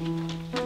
Mm-hmm.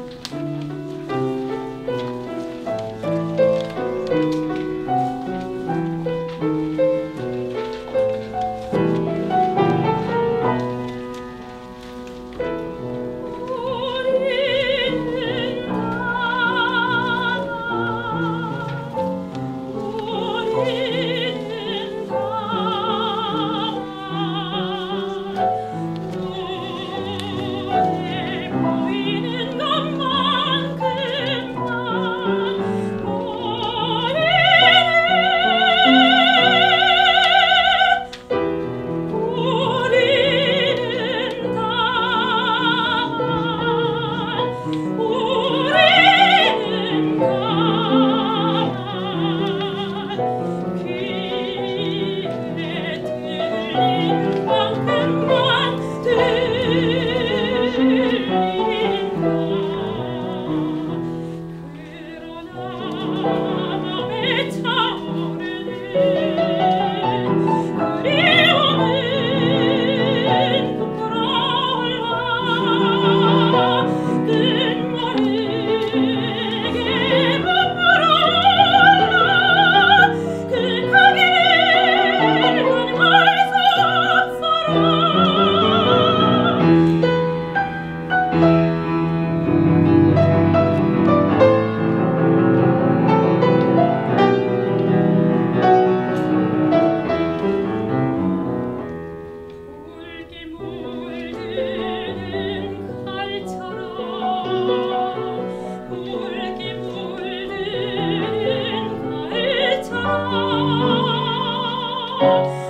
Música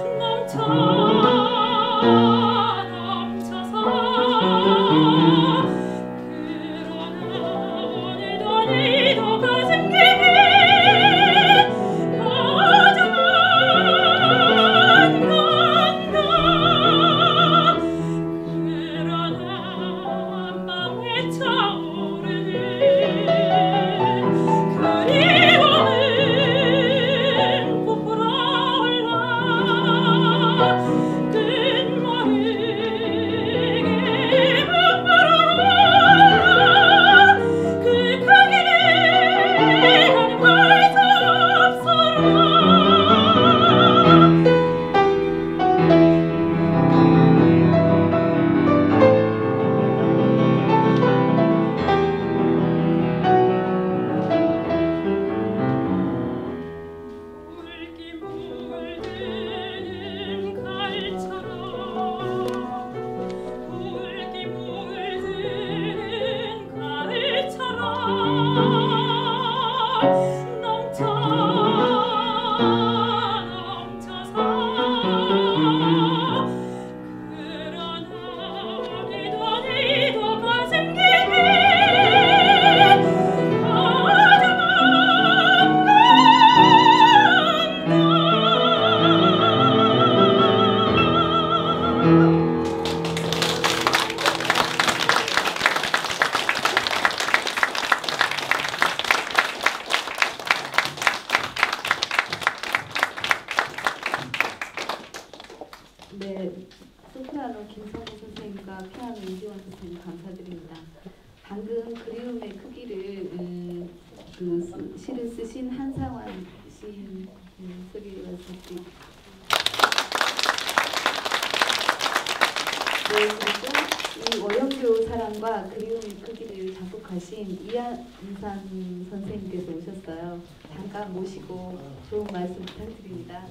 소프라노 김성호 선생님과 피아노 이지원 선생님 감사드립니다. 방금 그리움의 크기를 음, 그 시- 시를 쓰신 한상환 시인 음, 소개해주셨습니다. 네, 그리고 이 원영교 사랑과 그리움의 크기를 작곡하신 이한산 선생님께서 오셨어요. 잠깐 모시고 좋은 말씀 부탁드립니다.